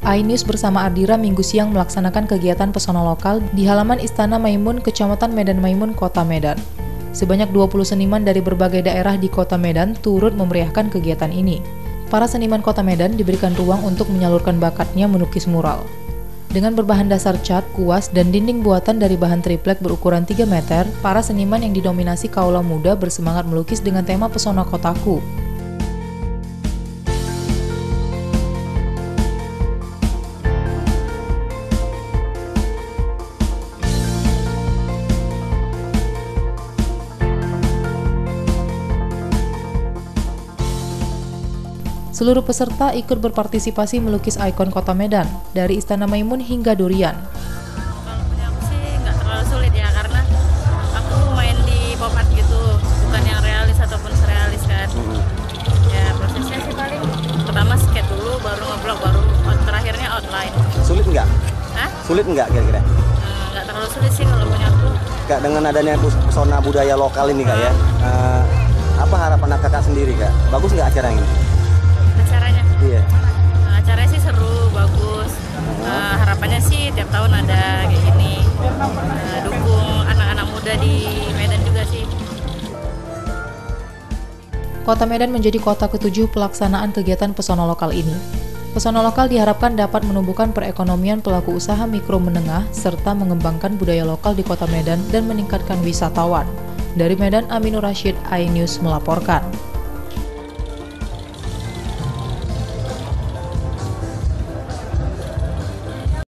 iNews bersama Ardira minggu siang melaksanakan kegiatan pesona lokal di halaman Istana Maimun, Kecamatan Medan Maimun, Kota Medan. Sebanyak 20 seniman dari berbagai daerah di Kota Medan turut memeriahkan kegiatan ini. Para seniman Kota Medan diberikan ruang untuk menyalurkan bakatnya melukis mural. Dengan berbahan dasar cat, kuas, dan dinding buatan dari bahan triplek berukuran 3 meter, para seniman yang didominasi kaula muda bersemangat melukis dengan tema pesona kotaku. Seluruh peserta ikut berpartisipasi melukis ikon kota Medan, dari Istana Maimun hingga Durian. Kalau punya aku sih nggak terlalu sulit ya karena aku main di pop art gitu, bukan yang realis ataupun surrealis kan. Ya prosesnya sih paling pertama sketch dulu, baru ngeblok, baru terakhirnya outline. Sulit nggak? Hah? Sulit nggak kira-kira? Eh, Nggak terlalu sulit sih kalau punya aku. Kak dengan adanya pesona budaya lokal ini kak ya, eh, apa harapan kakak sendiri kak? Bagus nggak acara ini? Acaranya, Iya. Nah, acaranya sih seru, bagus. Eh, harapannya sih tiap tahun ada kayak gini. Eh, dukung anak-anak muda di Medan juga sih. Kota Medan menjadi kota ketujuh pelaksanaan kegiatan pesona lokal ini. Pesona lokal diharapkan dapat menumbuhkan perekonomian pelaku usaha mikro menengah serta mengembangkan budaya lokal di kota Medan dan meningkatkan wisatawan. Dari Medan, Aminur Rashid, iNews melaporkan.